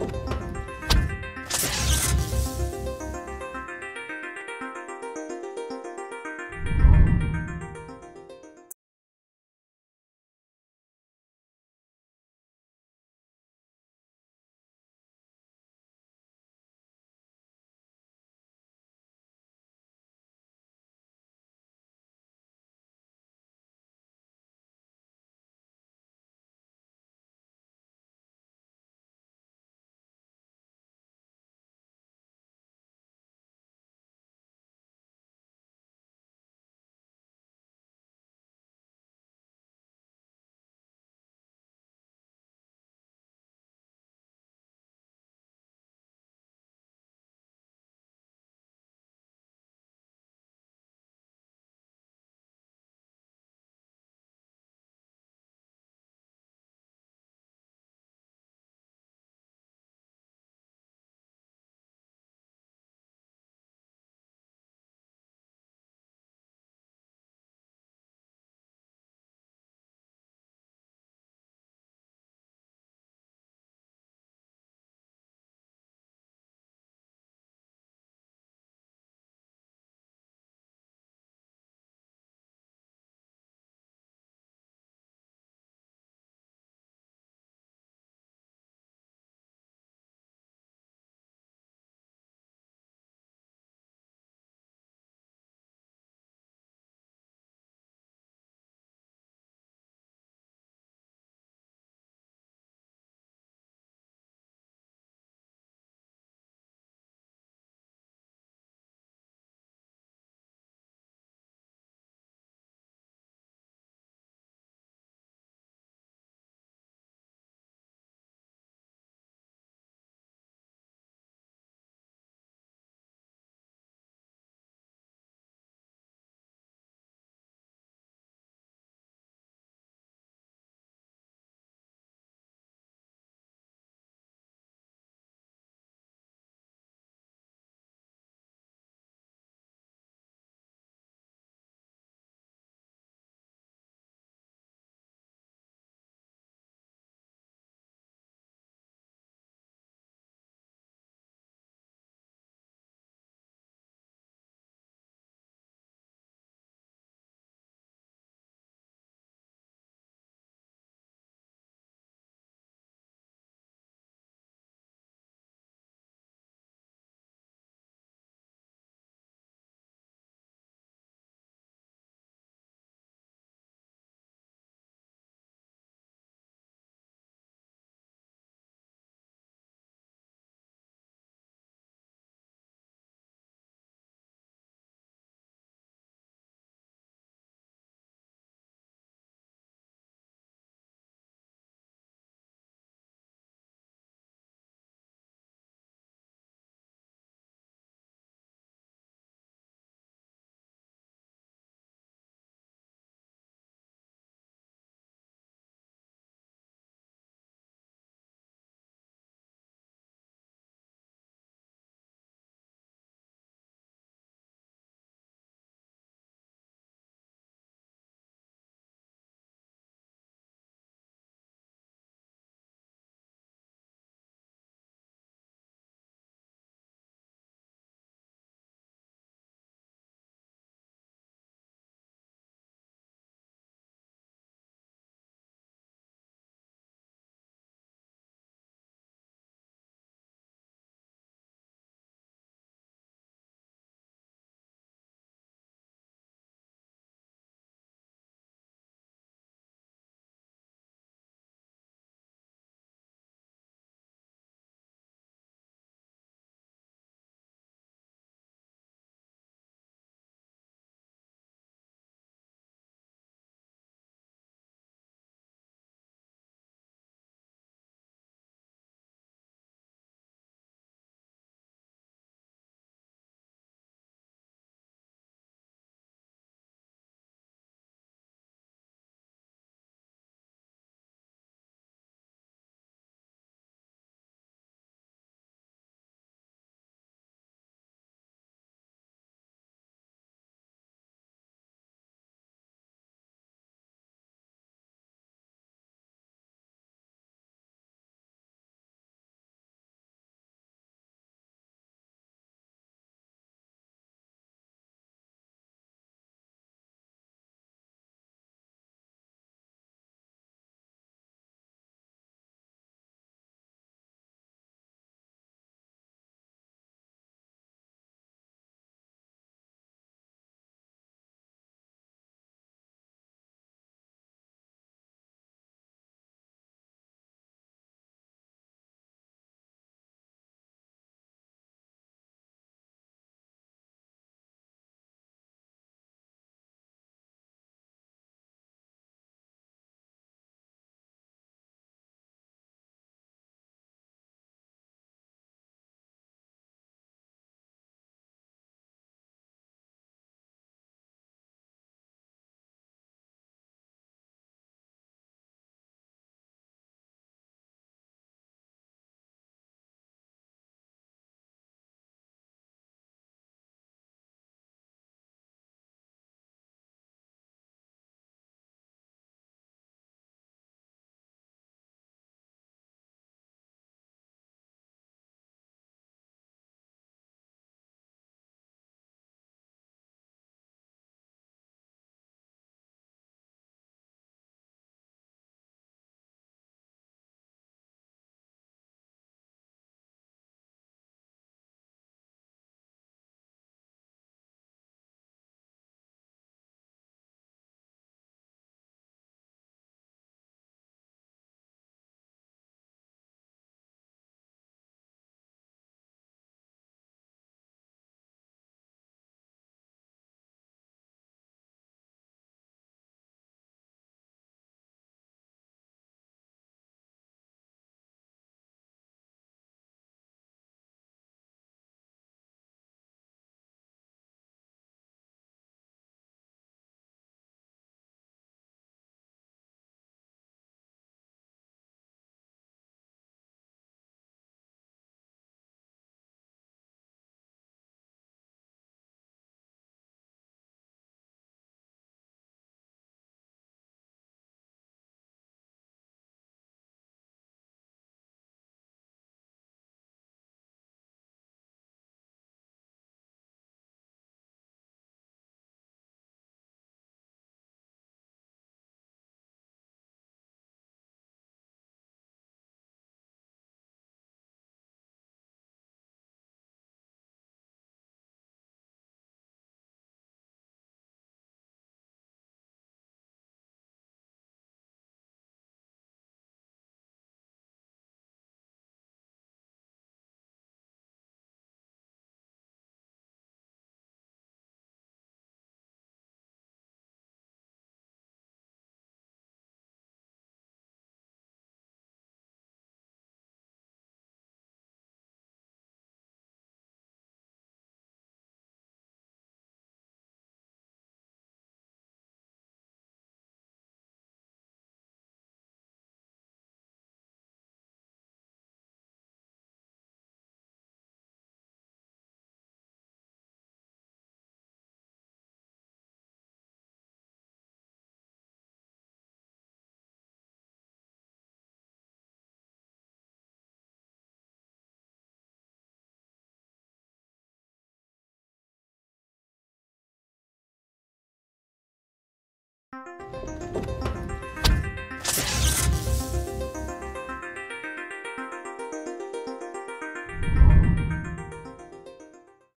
you.